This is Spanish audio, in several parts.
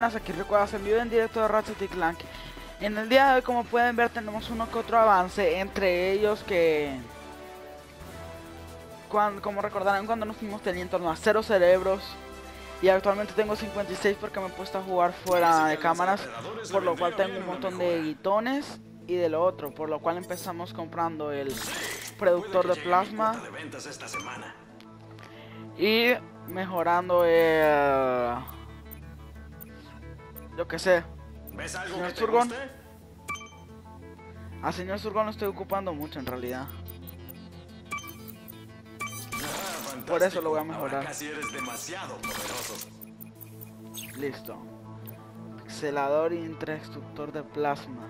aquí recuerdas en vivo en directo de Ratchet y Clank. En el día de hoy, como pueden ver, tenemos uno que otro avance, entre ellos que... Cuando, como recordarán, cuando nos fuimos tenía en torno a 0 cerebros. Y actualmente tengo 56 porque me he puesto a jugar fuera de cámaras. Por lo cual tengo un montón de guitones y de lo otro. Por lo cual empezamos comprando el productor de plasma. Y mejorando el yo qué sé. ¿Ves algo Señor que te Surgon. guste? A señor Surgon lo estoy ocupando mucho en realidad. Ah, Por eso lo voy a mejorar. Ahora casi eres demasiado poderoso. Listo. Pixelador y intradestructor de plasma.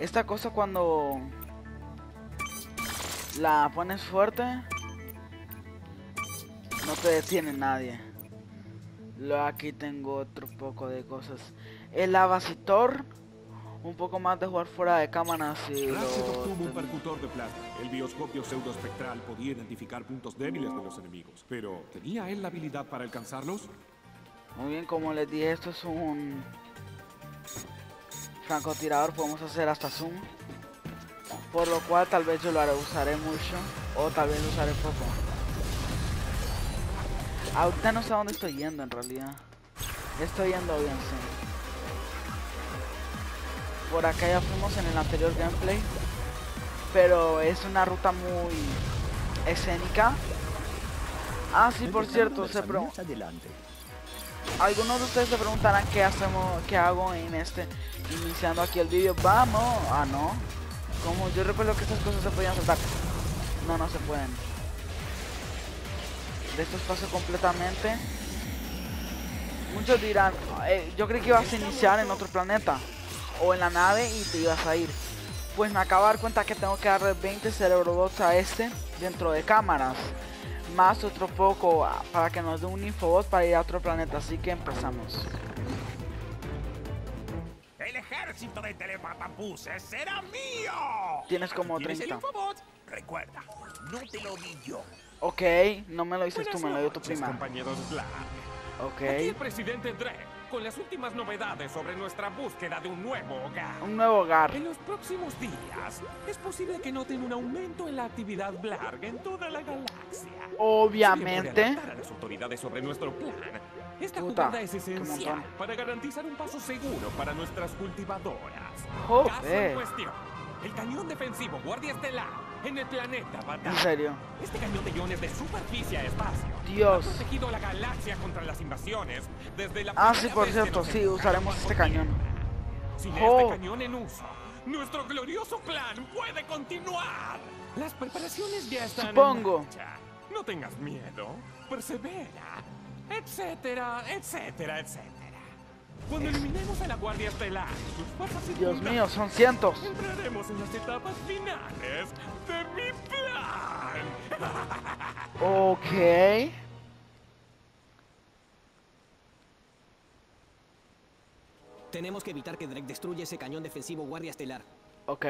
Esta cosa cuando la pones fuerte no te detiene nadie. Aquí tengo otro poco de cosas. El avasitor, un poco más de jugar fuera de Ratchet lo obtuvo un percutor de plasma. El bioscopio pseudoespectral podía identificar puntos débiles de los enemigos. Pero, ¿tenía él la habilidad para alcanzarlos? Muy bien, como les dije, esto es un francotirador, podemos hacer hasta zoom. Por lo cual tal vez yo lo haré, usaré mucho o tal vez lo usaré poco. Ahorita no sé a dónde estoy yendo en realidad. Estoy yendo bien, sí. Por acá ya fuimos en el anterior gameplay. Pero es una ruta muy escénica. Ah, sí, por cierto, se pro adelante. algunos de ustedes se preguntarán qué hacemos, qué hago en este, iniciando aquí el vídeo. Vamos, ah no, como yo recuerdo que estas cosas se podían saltar. No, no se pueden. De esto paso completamente. Muchos dirán, "Eh, yo creí que ibas a iniciar en otro planeta o en la nave y te ibas a ir. Pues me acabo de dar cuenta que tengo que darle 20 cerebrobots a este dentro de cámaras. Más otro poco ah, para que nos dé un infobot para ir a otro planeta. Así que empezamos. El ejército de telepatapuses será mío. Tienes como ¿Tienes el 30. infobot? Recuerda, no te lo di yo. Ok, no me lo dices tú, me lo dio tu prima. compañeros Black. Ok, Aquí el presidente Drake, con las últimas novedades sobre nuestra búsqueda de un nuevo hogar. un nuevo hogar. En los próximos días, es posible que noten un aumento en la actividad Blarg en toda la galaxia. Obviamente. A las autoridades sobre nuestro plan. Esta Puta, jugada es esencial para garantizar un paso seguro para nuestras cultivadoras. Joder. Caso en cuestión. El cañón defensivo Guardia Estelar en el planeta En Batalla. serio. Este cañón de iones de superficie a espacio Dios. ha protegido a la galaxia contra las invasiones desde la Ah, sí, por cierto, sí, usaremos este cañón. Sin Oh. este cañón en uso, nuestro glorioso plan puede continuar. Las preparaciones ya están Supongo. en marcha. No tengas miedo, persevera, etcétera, etcétera, etcétera. Cuando eliminemos a la Guardia Estelar y sus fuerzas Dios mío, son cientos. entraremos en las etapas finales de mi plan. Ok. Tenemos que evitar que Drake destruya ese cañón defensivo Guardia Estelar. Ok.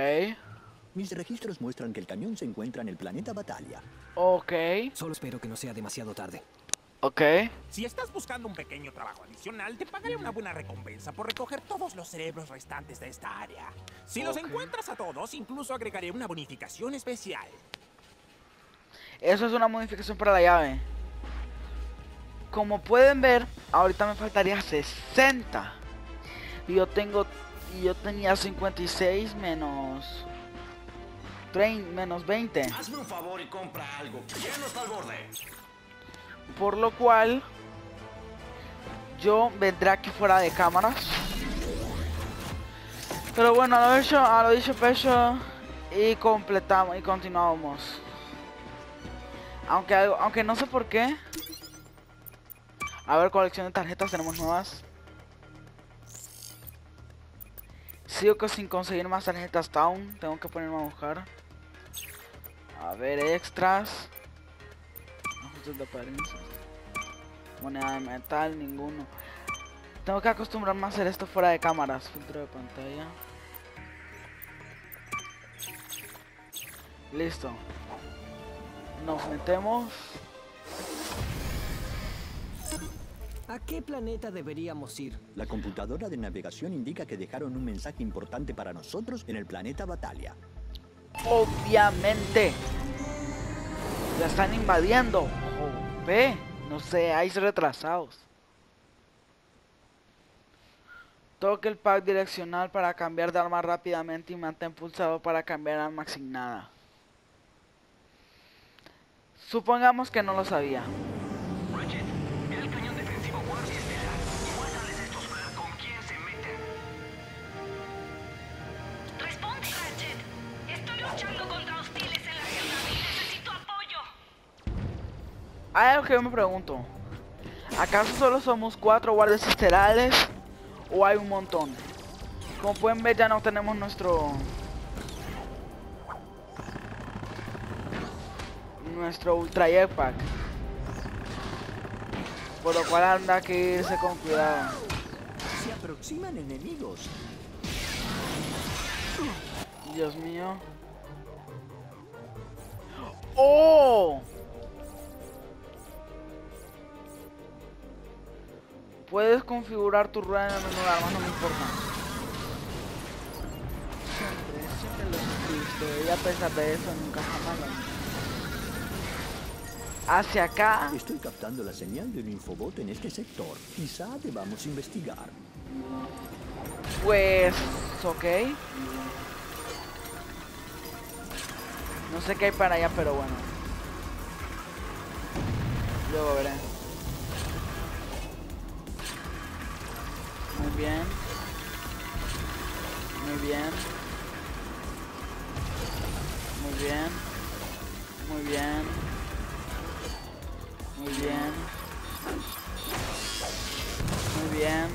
Mis registros muestran que el cañón se encuentra en el planeta Batalia. Ok. Solo espero que no sea demasiado tarde. Ok. Si estás buscando un pequeño trabajo adicional, te pagaré una buena recompensa por recoger todos los cerebros restantes de esta área. Si los Ok. encuentras a todos, incluso agregaré una bonificación especial. Eso es una modificación para la llave. Como pueden ver, ahorita me faltaría 60. Y yo tengo. Y yo tenía 56 menos. 30, menos 20. Hazme un favor y compra algo. Lleno hasta el borde. Por lo cual. Yo vendré aquí fuera de cámaras. Pero bueno, a lo dicho, a lo dicho pecho. Y completamos y continuamos. Aunque, aunque no sé por qué. A ver, colección de tarjetas tenemos nuevas. Sigo que sin conseguir más tarjetas Town. Tengo que ponerme a buscar. A ver, extras. De apariencia. Moneda de metal, ninguno. Tengo que acostumbrarme a hacer esto fuera de cámaras. Filtro de pantalla. Listo. Nos metemos. ¿A qué planeta deberíamos ir? La computadora de navegación indica que dejaron un mensaje importante para nosotros en el planeta Batalia. Obviamente. La están invadiendo. Ve, no hay retrasados. Toque el pack direccional para cambiar de arma rápidamente y mantén pulsado para cambiar arma asignada. Supongamos que no lo sabía. Hay algo que yo me pregunto. ¿Acaso solo somos cuatro guardias estelares o hay un montón? Como pueden ver ya no tenemos nuestro... Nuestro Ultra Jetpack. Por lo cual anda que irse con cuidado. Se aproximan enemigos. Dios mío. ¡Oh! Puedes configurar tu rueda en el menú de armas, no me importa. Siempre, siempre lo he visto. Y a pesar de eso, nunca jamás lo. Hacia acá. Estoy captando la señal de un infobot en este sector. Quizá debamos investigar. Pues, ok. No sé qué hay para allá, pero bueno. Luego veré. Muy bien. Muy bien. Muy bien. Muy bien. Muy bien. Muy bien.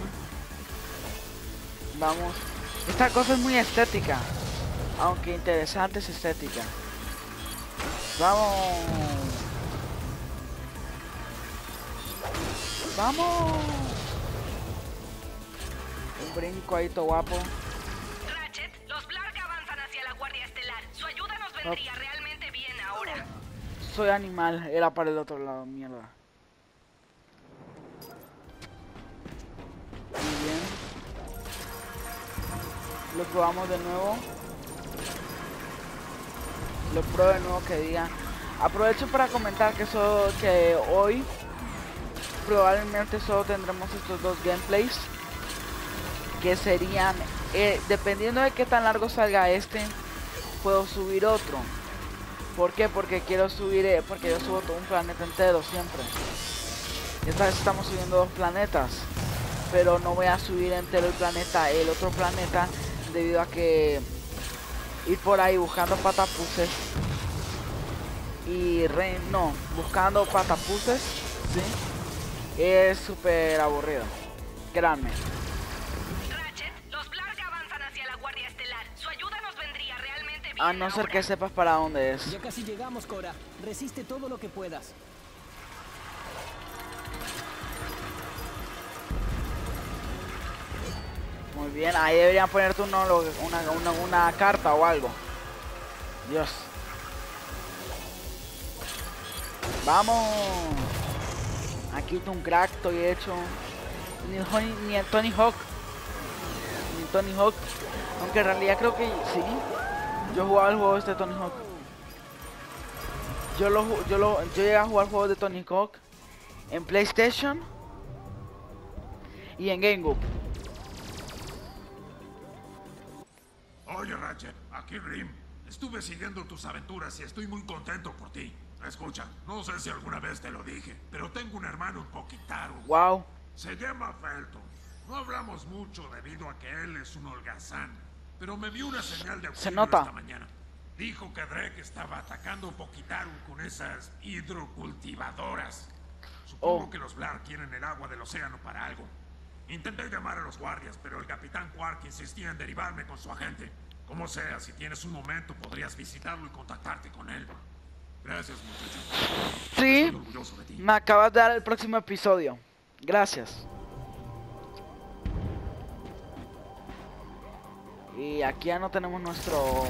Vamos. Esta cosa es muy estética. Aunque interesante es estética. Vamos. Vamos. Brinco ahí todo guapo. Ratchet, los Blarg avanzan hacia la Guardia Estelar. Su ayuda nos vendría realmente bien ahora. Soy animal. Era para el otro lado, mierda. Muy bien. Lo probamos de nuevo. Lo pruebo de nuevo que diga. Aprovecho para comentar que, solo, que hoy probablemente solo tendremos estos dos gameplays. Que serían, eh, dependiendo de qué tan largo salga este, puedo subir otro. ¿Por qué? Porque quiero subir, eh, porque yo subo todo un planeta entero siempre. Esta vez estamos subiendo dos planetas. Pero no voy a subir entero el planeta, el otro planeta, debido a que ir por ahí buscando patapuces y re, no, buscando patapuces, sí, es súper aburrido. Créanme. A no ser que sepas para dónde es. Ya casi llegamos, Cora. Resiste todo lo que puedas. Muy bien, ahí deberían ponerte uno, lo- una, una, una carta o algo. Dios. Vamos. Aquí está un crack, estoy hecho. Ni, ni el Tony Hawk. Ni Tony Hawk. Aunque en realidad creo que sí. Yo jugaba el juego este de Tony Hawk. Yo lo, yo lo, yo llegué a jugar juegos de Tony Hawk en PlayStation y en GameCube. Oye, Ratchet, aquí Rim. Estuve siguiendo tus aventuras y estoy muy contento por ti. Escucha, no sé si alguna vez te lo dije, pero tengo un hermano un poquitaro. Wow. Se llama Felton. No hablamos mucho debido a que él es un holgazán, pero me dio una señal de auxilio nota. esta mañana. Dijo que Drake estaba atacando Pokitaru con esas hidrocultivadoras. Supongo Oh. que los Blar quieren el agua del océano para algo. Intenté llamar a los guardias, pero el capitán Quark insistía en derivarme con su agente. Como sea, si tienes un momento, podrías visitarlo y contactarte con él. Gracias, muchacho. Sí, me acabas de dar el próximo episodio. Gracias. Y aquí ya no tenemos nuestro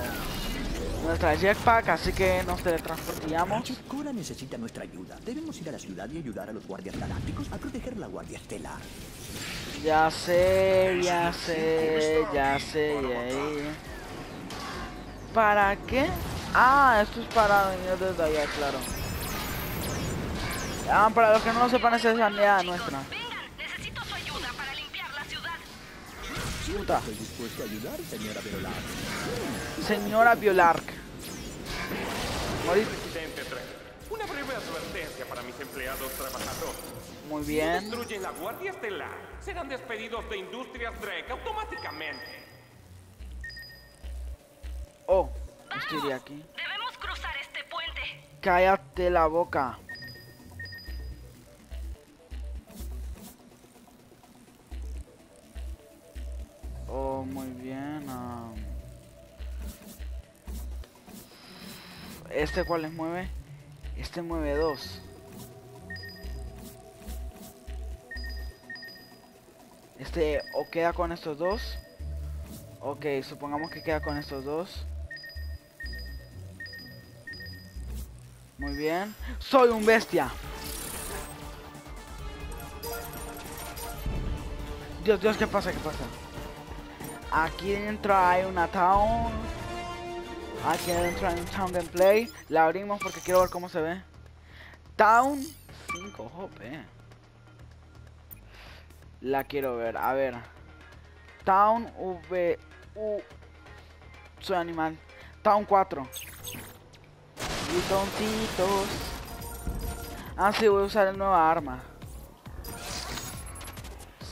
nuestra jetpack, así que nos teletransportamos. Cora necesita nuestra ayuda. Debemos ir a la ciudad y ayudar a los guardias galácticos a proteger la Guardia Estelar. Ya sé, ya sé, ya sé, ya sé. ¿Para qué? Ah, esto es para venir desde allá, claro. Ah, para los que no lo sepan, esa es la aldea nuestra. Puta. Estoy dispuesto a ayudar, señora Verolar. Señora Biolark. Morir. Una breve advertencia para mis empleados trabajadores. Muy Si bien. destruyen la Guardia Estelar, serán despedidos de Industrias Drake automáticamente. Oh, estoy de aquí. Debemos cruzar este puente. Cállate la boca. Oh, muy bien. ah. ¿Este cuál les mueve? Este mueve dos. Este o queda con estos dos. Ok, supongamos que queda con estos dos. Muy bien. Soy un bestia. Dios, Dios, ¿qué pasa? ¿Qué pasa? Aquí dentro hay una town. Aquí dentro hay un town gameplay. La abrimos porque quiero ver cómo se ve. Town 5, jope. La quiero ver. A ver. Town V U Soy animal. Town 4. Y tontitos. Ah, sí, voy a usar el nueva arma.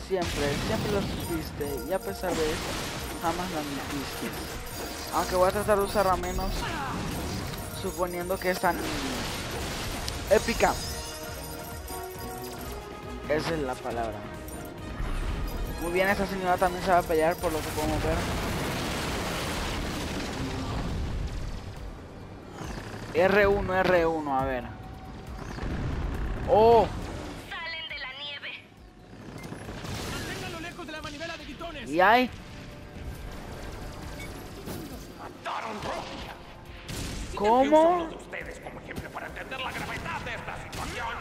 Siempre, siempre lo supiste. Y a pesar de eso, jamás lo admitiste. Aunque voy a tratar de usarla menos. Suponiendo que es tan épica. Esa es la palabra. Muy bien, esta señora también se va a pelear por lo que podemos ver. R1, R1, a ver. Oh, Salen de la nieve. Lejos de la manivela de y hay. Situación.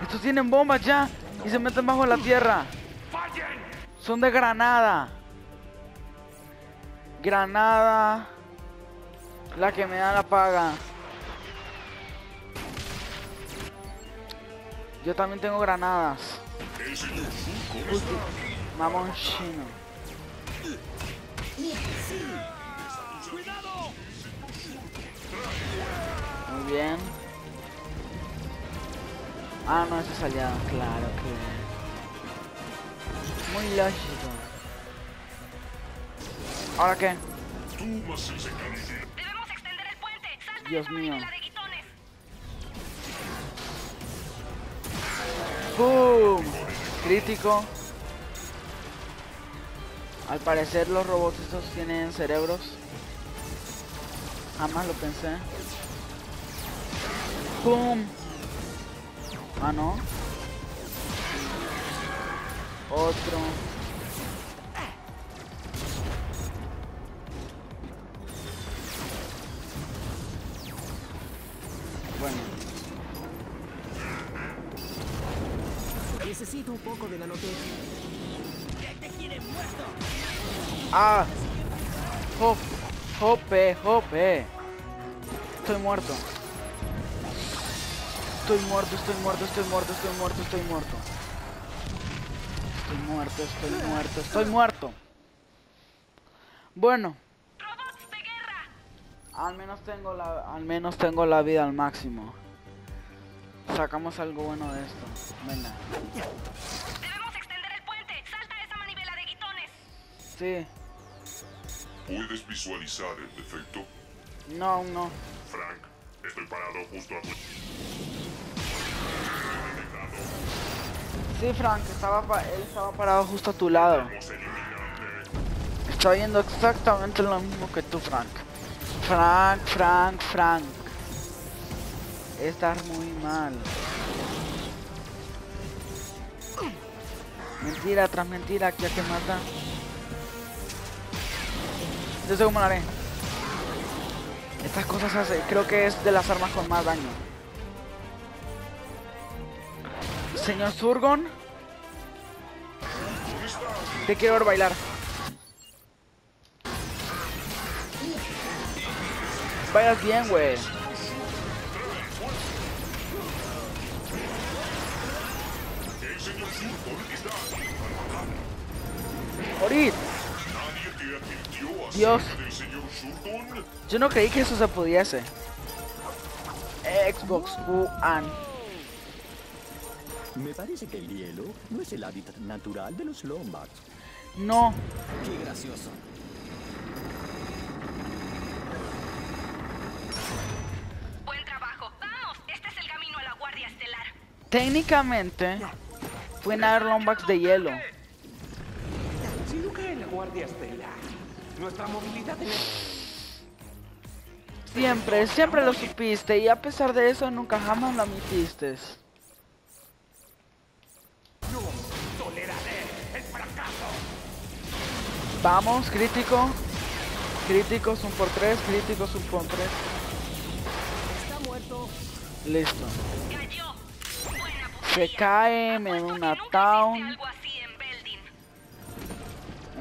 Estos tienen bombas ya y se meten bajo la tierra. Son de granada. Granada. La que me da la paga. Yo también tengo granadas. Mamón chino. Muy bien. Ah, no, ese es aliado, claro que. Muy lógico. ¿Ahora qué? Debemos extender el puente. Salta Dios mío. manivela de guitones. ¡Boom! Crítico. Al parecer los robots estos tienen cerebros. Jamás lo pensé. ¡Boom! Ah, no. Otro. Bueno. Necesito un poco de nanotech. ¡Ah! ¡Jope! ¡Jope! Estoy muerto. Estoy muerto, estoy muerto, estoy muerto, estoy muerto, estoy muerto. Estoy muerto, estoy muerto, estoy muerto. Bueno, al menos tengo la al menos tengo la vida al máximo. Sacamos algo bueno de esto. Venga. Debemos extender el puente. Salta esa manivela de guitones. Sí. ¿Puedes visualizar el defecto? No, no. Frank, estoy parado justo a tu... Sí, Frank, estaba pa- él estaba parado justo a tu lado. Está viendo exactamente lo mismo que tú, Frank. Frank, Frank, Frank. Estás muy mal. Mentira tras mentira, aquí a que mata. Yo sé cómo lo. Estas cosas creo que es de las armas con más daño. Señor Surgon. Te quiero ver bailar. Bailas bien, güey. Morid. Dios. Yo no creí que eso se pudiese. Xbox One. Me parece que el hielo no es el hábitat natural de los Lombax. No. Qué gracioso. Buen trabajo. Vamos, este es el camino a la Guardia Estelar. Técnicamente pueden haber Lombax de hielo. Guardia Estelar, nuestra movilidad en el... Siempre, siempre lo supiste y a pesar de eso nunca jamás lo admitiste. toleraré el fracaso. Vamos, crítico. Críticos un por tres, críticos un por tres. Está muerto. Listo. Cayó. Buena Se cae, me da Apuesto una town.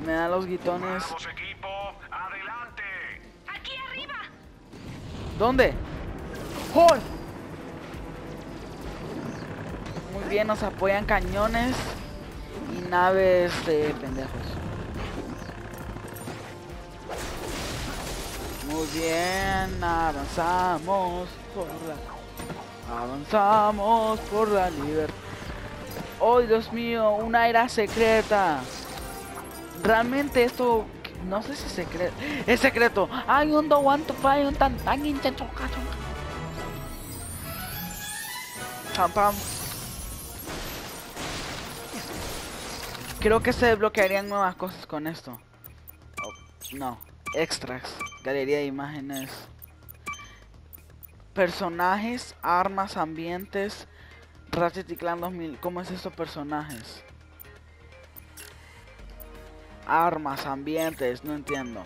Me da los guitones. Vamos, equipo, adelante. Aquí arriba. ¿Dónde? ¡Hall! Muy bien, nos apoyan cañones y naves de pendejos. Muy bien, avanzamos por la... Avanzamos por la libertad. ¡Oh, Dios mío! Una era secreta. Realmente esto... No sé si es secreto. Es secreto. Hay un do want to find un tan tan intento. Pam pam. Creo que se desbloquearían nuevas cosas con esto. No, extras, galería de imágenes, personajes, armas, ambientes, Ratchet y Clan 2000. ¿Cómo es estos personajes? Armas, ambientes, no entiendo.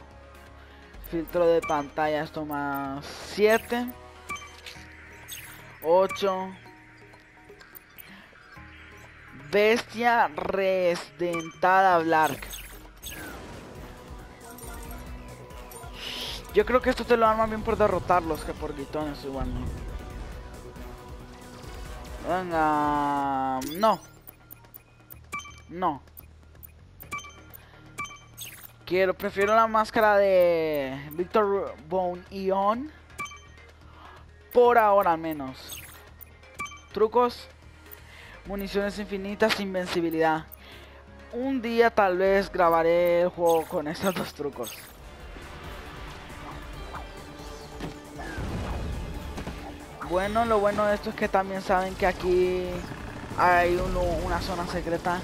Filtro de pantalla, esto más 7, 8. Bestia resdentada Blark. Yo creo que esto te lo dan más bien por derrotarlos que por guitones igual. Venga, no. No. Quiero, prefiero la máscara de Victor Bone Ion. Por ahora al menos. Trucos. Municiones infinitas, invencibilidad. Un día tal vez grabaré el juego con estos dos trucos. Bueno, lo bueno de esto es que también saben que aquí hay una zona secreta.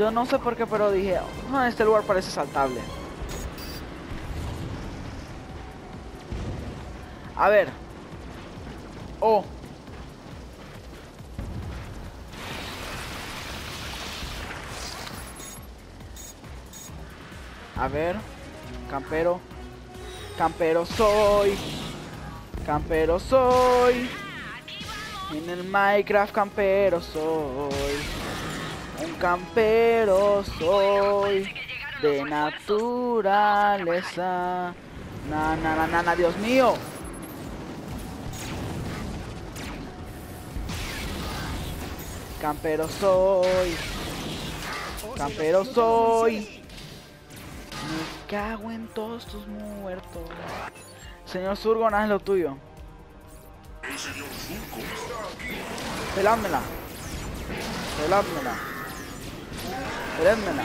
Yo no sé por qué, pero dije, "Ah, este lugar parece saltable. A ver. Oh. A ver. Campero. Campero soy. Campero soy. En el Minecraft campero soy. Un campero soy. De naturaleza. Na, na, na, na, na, Dios mío. Campero soy. Campero soy. Me cago en todos tus muertos. Señor Surgon, haz lo tuyo. El señor Peládmela.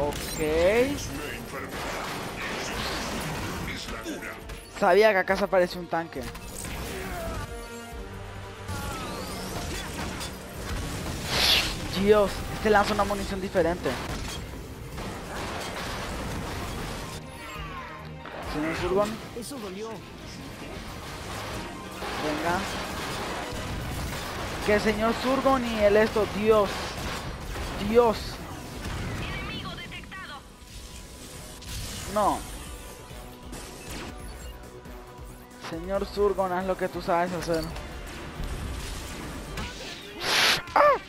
Ok. Sabía que acá se aparece un tanque. Dios, este lanza una munición diferente. Señor Eso dolió. venga. Que el señor Surgon y el esto, Dios. Dios. Enemigo detectado. No. Señor Surgon, haz lo que tú sabes hacer. ¡Ah!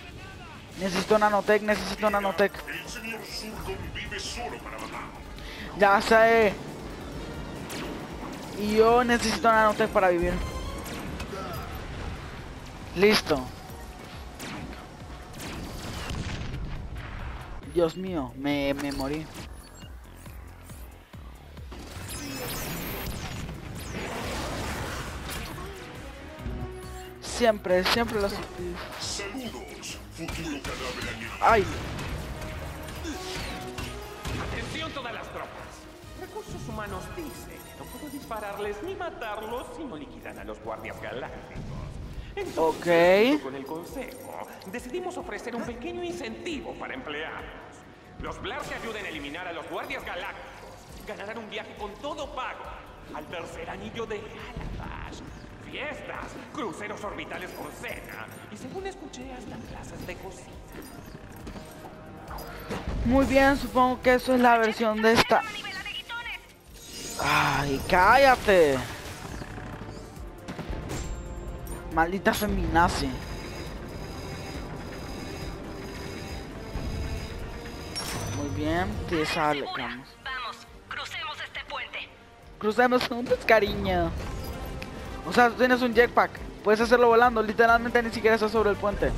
Necesito nanotech, necesito nanotech. El señor Surgon vive solo para matar. Ya sé. Y yo necesito nanotech para vivir. Listo. Dios mío, me, me morí. Siempre, siempre lo sufrí. Saludos, futuro cadáver. Ay, Atención todas las tropas. Recursos Humanos dice que no puedo dispararles ni matarlos si no liquidan a los guardias galácticos. Entonces, Ok. con el consejo, decidimos ofrecer un pequeño incentivo para empleados. Los Blar que ayuden a eliminar a los guardias galácticos ganarán un viaje con todo pago al tercer anillo de Calabash. Fiestas, cruceros orbitales con cena y según escuché hasta clases de cocina. muy bien, supongo que eso es la versión de esta. Ay, cállate. Maldita feminazi. Muy bien, te salgamos. Vamos, crucemos este puente. Crucemos juntos, cariño. O sea, tienes un jetpack. Puedes hacerlo volando. Literalmente ni siquiera estás sobre el puente.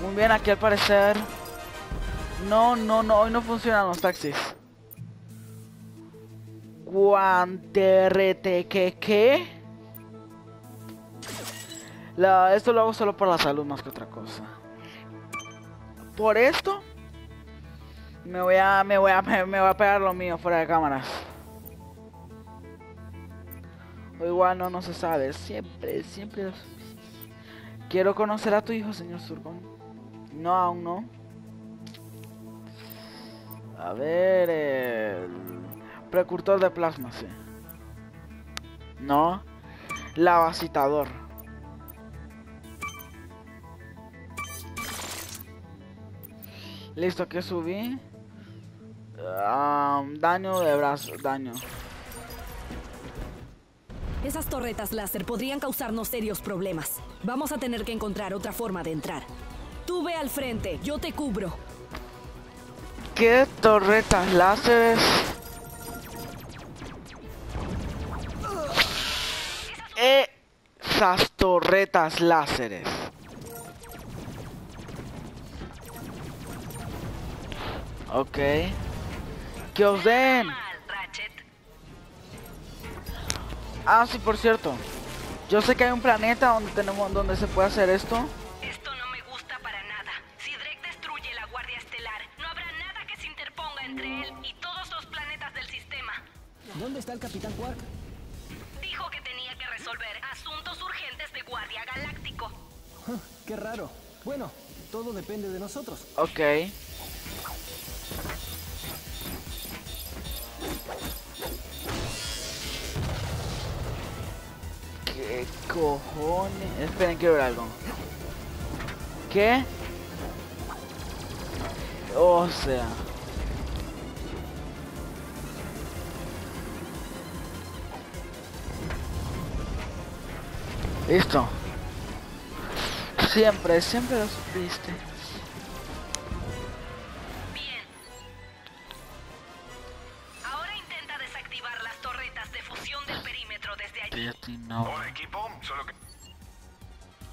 Muy bien, aquí al parecer. No, no, no. Hoy no funcionan los taxis. Guanterrete, ¿qué? ¿Qué? La, esto lo hago solo por la salud más que otra cosa. Por esto me voy a, me voy a, me voy a pegar lo mío fuera de cámaras. O igual no, no se sabe. Siempre, siempre. Quiero conocer a tu hijo, señor Surgon. No, aún no. A ver, el precursor de plasma, sí. No. Lavacitador. Listo, que subí. Daño de brazo, daño. Esas torretas láser podrían causarnos serios problemas. Vamos a tener que encontrar otra forma de entrar. Tú ve al frente, yo te cubro. ¿Qué torretas láseres? Esas torretas láseres. Ok. Que os den. Ah, sí, por cierto. Yo sé que hay un planeta donde tenemos donde se puede hacer esto. Esto no me gusta para nada. Si Drake destruye la Guardia Estelar, no habrá nada que se interponga entre él y todos los planetas del sistema. ¿Dónde está el Capitán Quark? Qué raro. Bueno, todo depende de nosotros. Ok. ¿Qué cojones? Esperen, quiero ver algo. ¿Qué? O sea. Listo. Siempre, siempre lo supiste. Bien. Ahora intenta desactivar las torretas de fusión del perímetro desde allí. No. Hola equipo, solo que...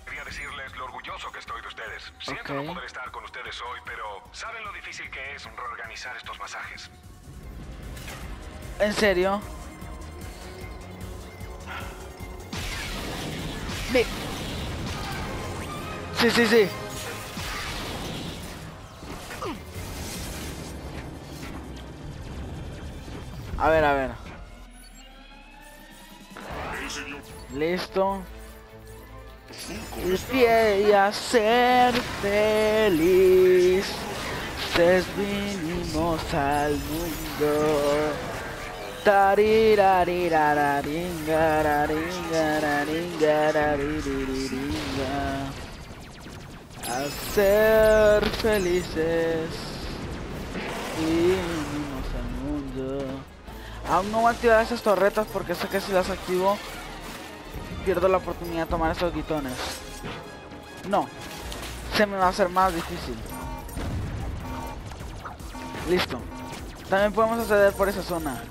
Quería decirles lo orgulloso que estoy de ustedes. Siento Ok. no poder estar con ustedes hoy, pero ¿saben lo difícil que es reorganizar estos masajes? ¿En serio? Mi- Sí, sí, sí. A ver, a ver. Listo. Y a ser feliz. Ustedes vinimos al mundo. Tarirariraringarararingaraririringa. A ser felices. Y venimos al mundo. Aún no voy a activar esas torretas porque sé que si las activo pierdo la oportunidad de tomar esos guitones. No, se me va a hacer más difícil. Listo. También podemos acceder por esa zona.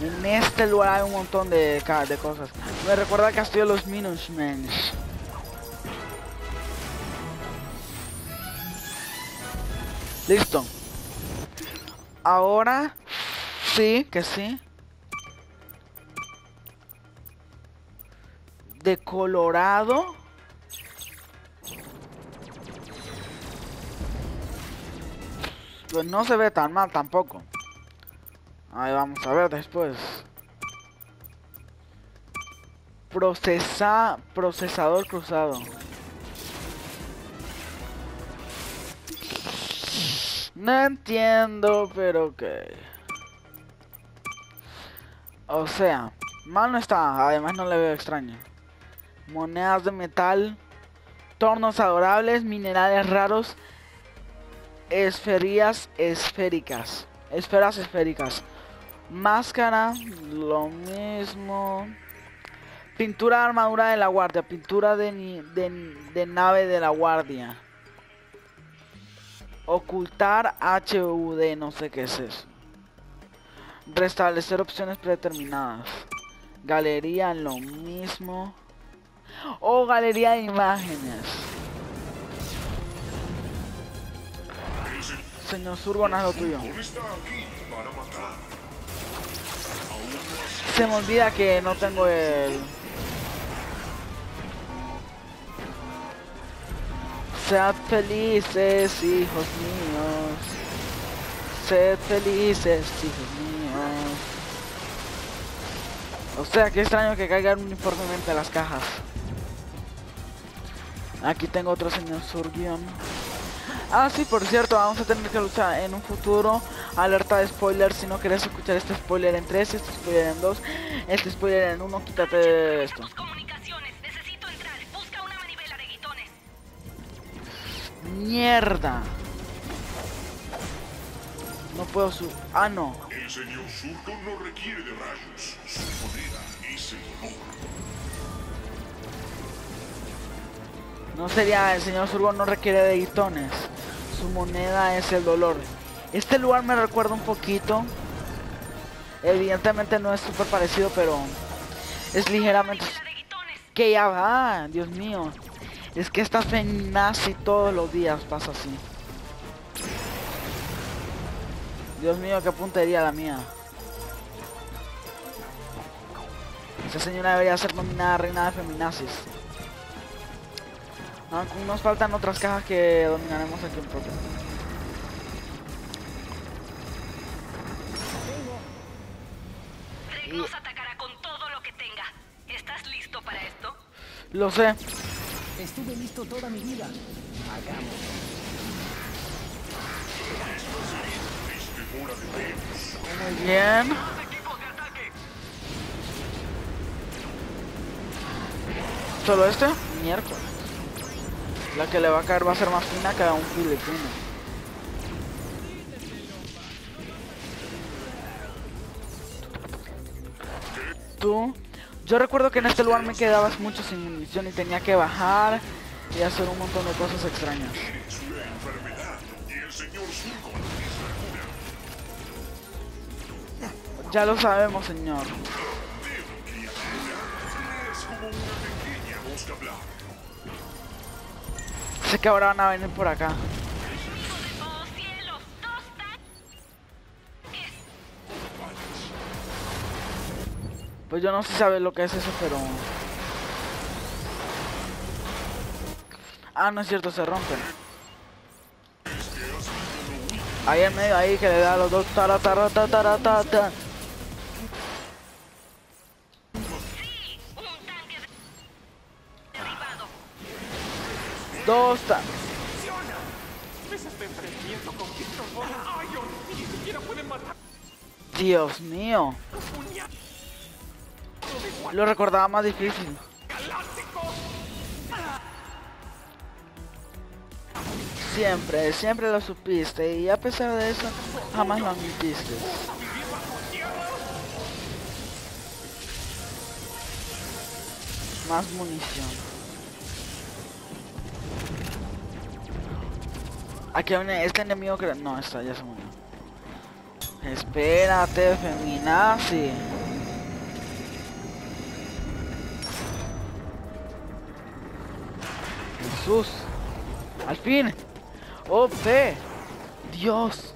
En este lugar hay un montón de, de cosas. Me recuerda al castillo de los Minusmen. Listo. Ahora sí, que sí. De Colorado. Pues no se ve tan mal tampoco. Ahí vamos a ver después. Procesa, procesador cruzado. No entiendo, pero ok. O sea, mal no está, además no le veo extraño. Monedas de metal, tornos adorables, minerales raros, esferías esféricas, esferas esféricas. Máscara, lo mismo. Pintura de armadura de la guardia, pintura de, de, de nave de la guardia. Ocultar HUD, no sé qué es eso. Restablecer opciones predeterminadas. Galería, lo mismo. O galería de imágenes. Señor Surgon, haz lo tuyo. Se me olvida que no tengo el... Sead felices, hijos míos. Sed felices, hijos míos. O sea, qué extraño que caigan uniformemente las cajas. Aquí tengo otro señor Surgion. Ah, sí, por cierto, vamos a tener que luchar en un futuro. Alerta de spoiler, si no quieres escuchar este spoiler en 3, este spoiler en 2, este spoiler en 1, quítate de esto. Mierda. No puedo subir. Ah, no. El señor no requiere de rayos. Su moneda es el dolor. No sería el señor Surgon no requiere de guitones. Su moneda es el dolor. Este lugar me recuerda un poquito. Evidentemente no es súper parecido, pero es ligeramente. Que ya va, Dios mío. Es que esta feminazi todos los días pasa así. Dios mío, qué puntería la mía. Esa señora debería ser nominada reina de feminazis. Aún nos faltan otras cajas que dominaremos aquí un poco. Drake nos atacará con todo lo que tenga. ¿Estás listo para esto? Lo sé. Estuve listo toda mi vida. Hagamos. Muy bien. ¿Solo este? Miércoles. La que le va a caer va a ser más fina que a un filipino. Tú. Yo recuerdo que en este lugar me quedabas mucho sin munición y tenía que bajar y hacer un montón de cosas extrañas. Ya lo sabemos, señor. Sé que ahora van a venir por acá. Pues yo no sé si sabes lo que es eso, pero... Ah, no es cierto, se rompen. Ahí en medio, ahí que le da a los dos tara tara ta tara ta ta. Dos ta... ¿Ves enfrentamiento con Victor ¡Ay, Dios! Ni siquiera pueden matar Dios mío. Lo recordaba más difícil. siempre, siempre lo supiste y a pesar de eso jamás lo admitiste. Más munición. Aquí hay este enemigo que... No, está, ya se murió. Espérate, feminazi. Jesús. Al fin. Oh, fe. Dios.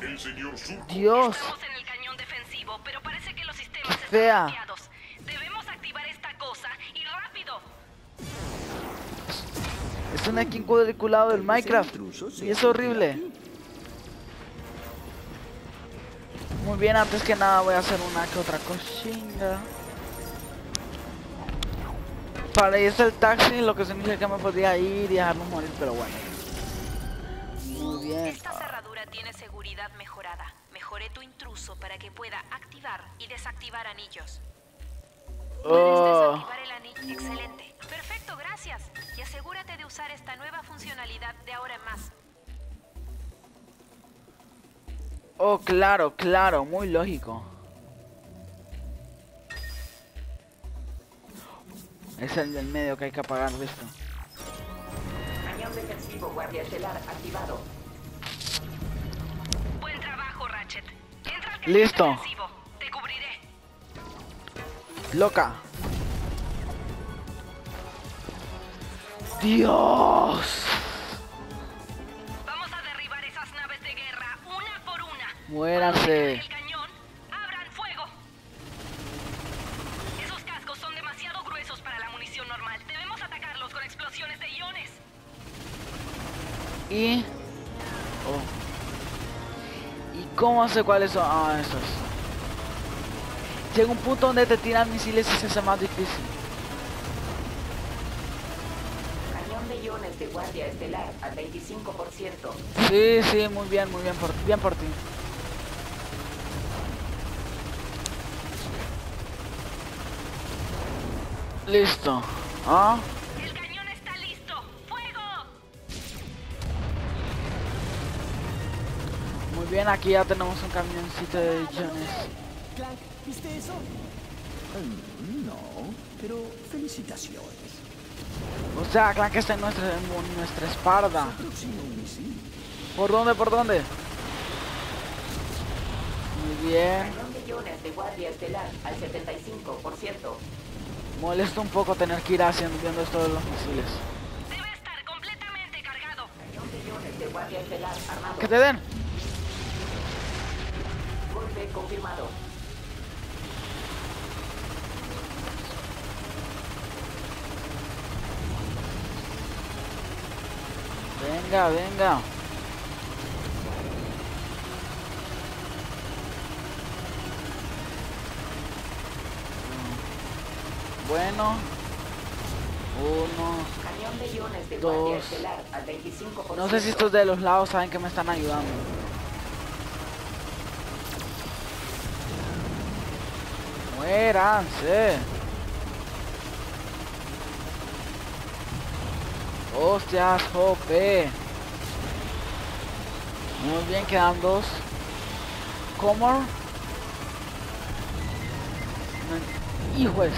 El señor Dios. Estamos en el cañón defensivo, pero parece que los sistemas Qué están fea. bloqueados. Debemos activar esta cosa y rápido. Es un skin cuadriculado del Minecraft. Y es horrible. Muy bien, antes que nada voy a hacer una que otra cochinga. Para está el taxi, lo que significa que me podría ir y dejarlo morir, pero bueno. Muy bien. Esta cerradura tiene seguridad mejorada. Mejoré tu intruso para que pueda activar y desactivar anillos. Oh, desactivar el anillo. Excelente. Perfecto, gracias. Y asegúrate de usar esta nueva funcionalidad de ahora en más. oh, claro, claro, muy lógico. Es el del medio que hay que apagar, listo. Cañón defensivo guardia estelar activado. Buen trabajo, Ratchet. Entra al Listo. defensivo. Te cubriré. Loca. Dios. Vamos a derribar esas naves de guerra una por una. Muéranse. Y... Oh. ¿Y cómo sé cuáles son? Ah, esos. Llega un punto donde te tiran misiles y se hace más difícil. Cañón de iones de guardia estelar al 25%. Sí, sí, muy bien, muy bien por, bien por ti. Listo. ¿Ah? Bien, aquí ya tenemos un camioncito de iones. Clank, ¿viste eso? Mm, No, pero felicitaciones. O sea, Clank está en nuestra, en nuestra espalda. ¿Por dónde, por dónde? Muy bien. Cañón de guardia estelar al 75%. Molesta un poco tener que ir haciendo viendo esto de los misiles. Debe estar completamente cargado. Cañón de iones de guardia estelar armado. ¡Que te den! Golpe confirmado. Venga, venga. Bueno. Uno. Cañón de iones de Dos. estelar al 25%. No sé si estos de los lados saben que me están ayudando. Muéranse. Hostias, jope. Muy bien, quedan dos. Comor. Hijos.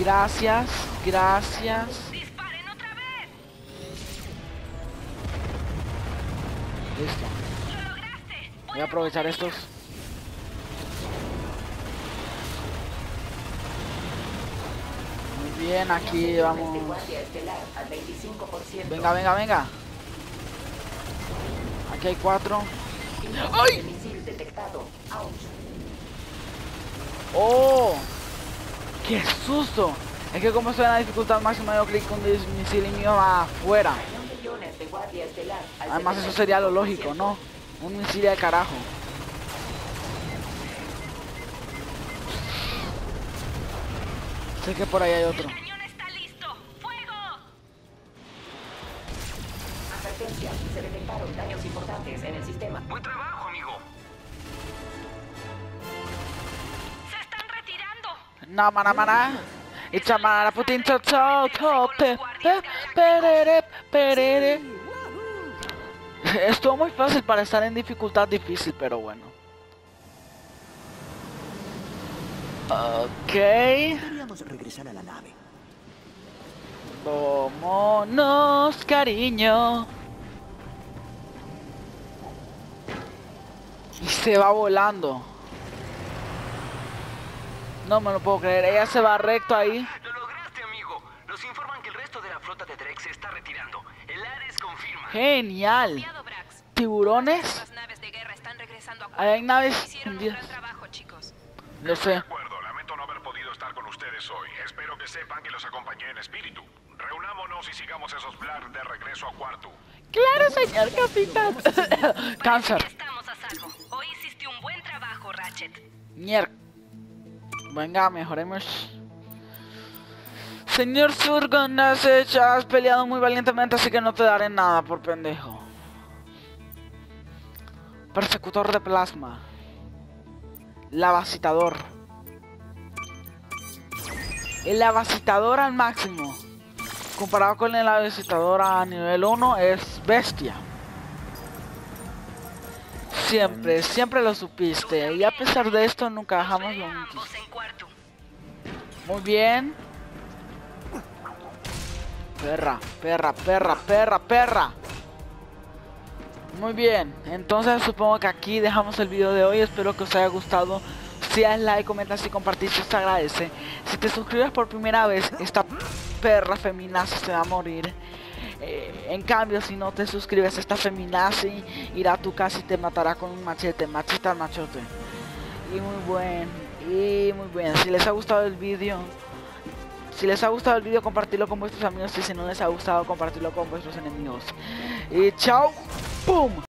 Gracias, gracias. Voy a aprovechar estos. Muy bien, aquí vamos. guardia estelar al 25%. Venga, venga, venga. Aquí hay cuatro. ¡Ay! ¡Oh! ¡Qué susto! Es que como estoy en la dificultad máxima, yo clic con el misil y mío afuera. Además, eso sería lo lógico, 75%. ¿no? Un misil de carajo. Sé que por ahí hay otro. Se detectaron daños importantes en el sistema. Buen trabajo, amigo. ¡Se están retirando! No, mana, mana. It's a mara putin Estuvo muy fácil para estar en dificultad difícil, pero bueno. Ok. Deberíamos regresar a la nave. Vámonos, cariño. Y se va volando. No me lo puedo creer. Ella se va recto ahí. Lo lograste, amigo. Nos informan que el resto de la flota de Drek se está retirando. Genial. Tiburones. Las naves de guerra están regresando a Ahí hay naves Hicieron un hundidas. gran trabajo, chicos. Lo sé. De acuerdo, lamento no haber podido estar con ustedes hoy. Espero que sepan que los acompañé en espíritu. Reunámonos y sigamos esos Blar de regreso a Cuarto. Claro, señor capitán. Cáncer. Estamos a salvo. Hoy hiciste un buen trabajo, Ratchet. Mier. Venga, mejoremos. Señor Surgon, has has peleado muy valientemente, así que no te daré nada por pendejo. Persecutor de plasma. Lavacitador. El lavacitador al máximo. Comparado con el lavacitador a nivel 1 es bestia. Siempre, siempre lo supiste. Y a pesar de esto nunca dejamos lo. Muy bien. Perra, perra, perra, perra, perra. Muy bien, entonces supongo que aquí dejamos el video de hoy. Espero que os haya gustado. Si das like, comentas y compartís, se te agradece. Si te suscribes por primera vez, esta perra feminazi se va a morir. Eh, en cambio, si no te suscribes, esta feminazi irá a tu casa y te matará con un machete. Machita machote. Y muy buen, y muy bien. Si les ha gustado el vídeo, si les ha gustado el vídeo, compartirlo con vuestros amigos. Y si no les ha gustado, compartirlo con vuestros enemigos. Y chao. ¡Pum!